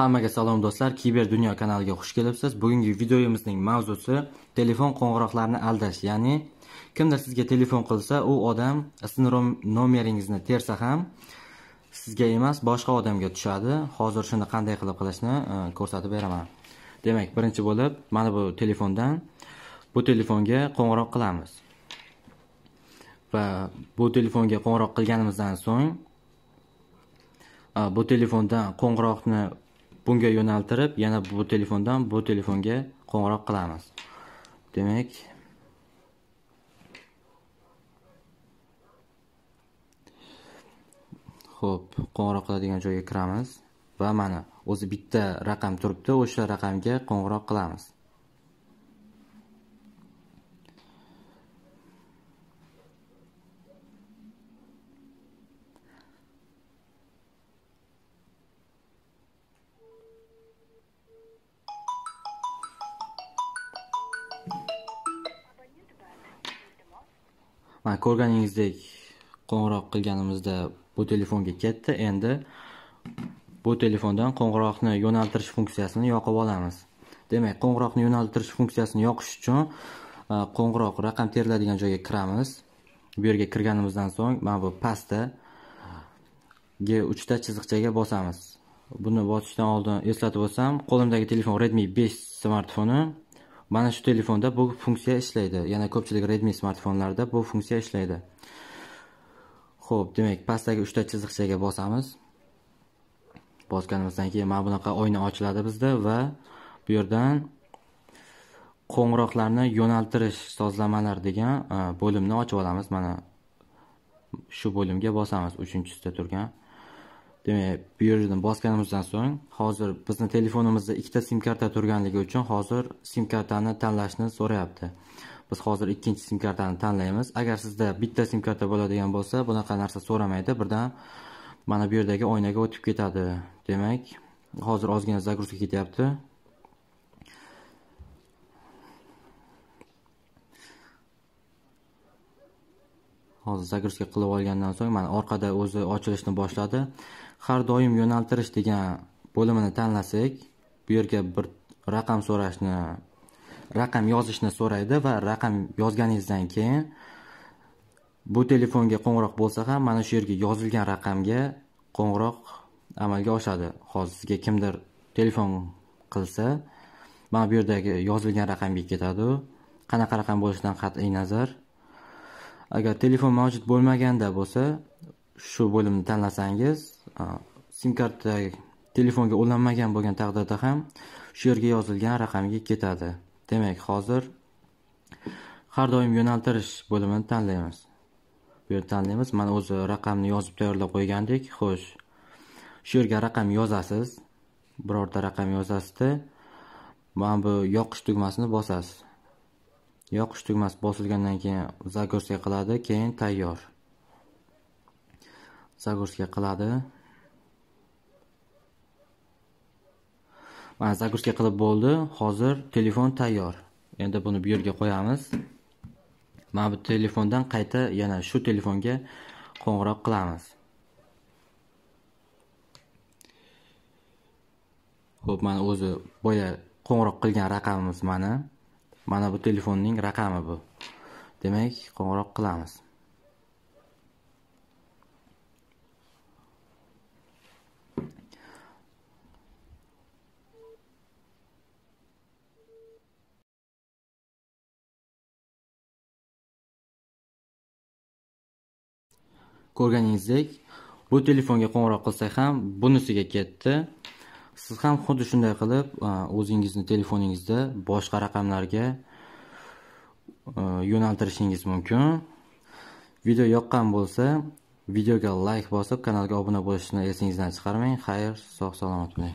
Hammaga salom do'stlar, Kiber Dunyo kanaliga xush kelibsiz. Bugungi videomizning mavzusi telefon qo'ng'iroqlarini aldash, ya'ni kimdir sizga telefon qilsa, u odam sizning nomeringizni tersa ham sizga emas, boshqa odamga tushadi. Hozir shuni qanday qilib qilishni e, ko'rsatib beraman. Demak, birinchi bo'lib, mana bu telefondan bu telefonga qo'ng'iroq qilamiz. Va bu telefonga qo'ng'iroq qilganimizdan so'ng e, bu telefondan qo'ng'iroqni bunga yo'naltirib yana bu telefondan bu telefonga qo'ng'iroq qilamiz. Demak ho'p qo'ng'iroq qiladigan joyga kiramiz va mana o'zi bitta raqam turibdi o'sha raqamga qo'ng'iroq qilamiz. Mana ko'rganingizdek qo'ng'iroq qilganimizda bu telefonga ketdi. Endi bu telefondan qo'ng'iroqni yo'naltirish funksiyasini yoqib olamiz. Demak qo'ng'iroqni yo'naltirish funksiyasini yoqish uchun e, qo'ng'iroq raqam teriladigan joyga kiramiz. Bu yerga kirganimizdan so'ng mana bu pastda g uchta chiziqchaga bosamiz. Buni bosishdan oldin eslatib o'tsam qo'limdagi telefon redmi 5 smartfoni mana shu telefonda bu funksiya ishlaydi. Yana ko'pchilik redmi smartfonlarda bu funksiya ishlaydi. Ho'p demak pastdagi uchta chiziqchaga bosamiz. Bosganimizdan keyin mana bunaqa oyna ochiladi bizda va bu yerdan qo'ng'iroqlarni yo'naltirish sozlamalar degan e, bo'limni ochib olamiz. Mana shu bo'limga bosamiz. Uchinchisida turgan. Demak bu yerdan bosganimizdan so'ng hozir bizni telefonimizda ikkita sim karta turganligi uchun hozir sim kartani tanlashni so'rayapti. Biz hozir ikkinchi sim kartani tanlaymiz. Agar sizda bitta sim karta bo'ladigan bo'lsa bunaqa narsa so'ramaydi birdan mana bu yerdagi oynaga o'tib ketadi. Demak hozir ozgina загрузка ketyapti. Hozir загрузка qilib olgandan so'ng mana orqada o'zi ochilishni boshladi. Har doim yo'naltirish degan bo'limini tanlasak bu yerga bir raqam so'rashni raqam yozishni so'raydi va raqam yozganingizdan keyin bu telefonga qo'ng'iroq bo'lsa ham mana shu yerga yozilgan raqamga qo'ng'iroq amalga oshadi. Hozir sizga kimdir telefon qilsa mana bu yerdagi yozilgan raqamga ketadi qanaqa raqam bo'lishidan qat'iy nazar. Agar telefon mavjud bo'lmaganda bo'lsa shu bo'limni tanlasangiz sim karta telefonga ulanmagan bo'lgan taqdirda ham shu yerga yozilgan raqamga ketadi. Demak hozir har doim yo'naltirish bo'limini tanlaymiz. Bu yerni tanlaymiz. Mana o'zi raqamni yozib tayyorlab qo'ygandik xo'sh shu yerga raqam yozasiz. Birorta raqam yozasizda mana bu yoqish tugmasini bosasiz. Yoqish tugmasi bosilgandan keyin загрузка qiladi keyin tayyor. Загрузка qiladi. Mana загрузка qilib bo'ldi. Hozir telefon tayyor. Endi buni bu yerga qo'yamiz. Mana bu telefondan qayta yana shu telefonga qo'ng'iroq qilamiz. Ho'p mana o'zi boya qo'ng'iroq qilgan raqamimiz mana. Mana bu telefonning raqami bu. Demak qo'ng'iroq qilamiz. Ko'rganingizdek bu telefonga qo'ng'iroq qilsak ham bunisiga ketdi. Siz ham xuddi shunday qilib e, o'zingizni telefoningizda boshqa raqamlarga e, yo'naltirishingiz mumkin. Video yoqqan bo'lsa videoga layk bosib kanalga obuna bo'lishni esingizdan chiqarmang. Xayr sog' salomat bo'ling.